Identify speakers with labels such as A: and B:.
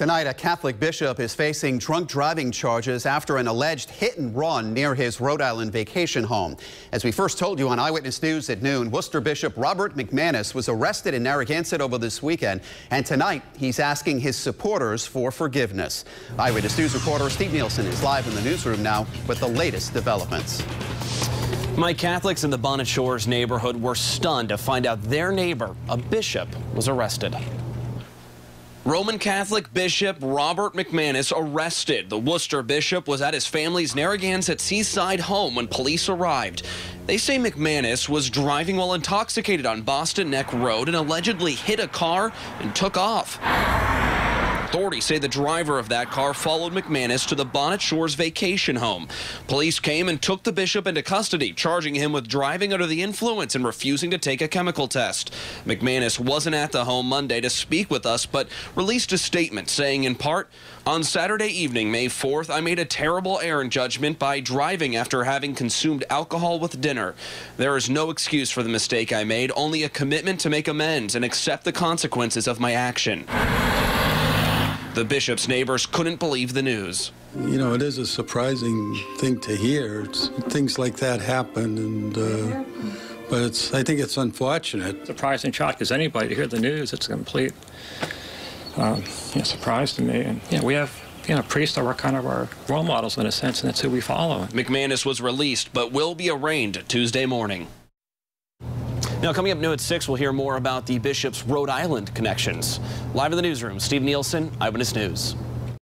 A: Tonight, a Catholic bishop is facing drunk driving charges after an alleged hit and run near his Rhode Island vacation home. As we first told you on Eyewitness News at noon, Worcester Bishop Robert McManus was arrested in Narragansett over this weekend, and tonight he's asking his supporters for forgiveness. Eyewitness News reporter Steve Nielsen is live in the newsroom now with the latest developments.
B: My Catholics in the Bonnet Shores neighborhood were stunned to find out their neighbor, a bishop, was arrested. Roman Catholic Bishop Robert McManus arrested. The Worcester bishop was at his family's Narragansett seaside home when police arrived. They say McManus was driving while intoxicated on Boston Neck Road and allegedly hit a car and took off. Authorities say the driver of that car followed McManus to the Bonnet Shores vacation home. Police came and took the bishop into custody, charging him with driving under the influence and refusing to take a chemical test. McManus wasn't at the home Monday to speak with us, but released a statement saying, in part, on Saturday evening, May 4th, I made a terrible error in judgment by driving after having consumed alcohol with dinner. There is no excuse for the mistake I made, only a commitment to make amends and accept the consequences of my action. The bishop's neighbors couldn't believe the news.
C: You know, it is a surprising thing to hear. It's, things like that happen, and uh, but it's I think it's unfortunate.
D: Surprising shock because anybody to hear the news, it's a complete um, you know, surprise to me. And yeah, we have you know, priests are kind of our role models in a sense, and that's who we follow.
B: McManus was released, but will be arraigned Tuesday morning. Now, coming up new at 6, we'll hear more about the bishop's Rhode Island connections. Live in the newsroom, Steve Nielsen, Eyewitness News.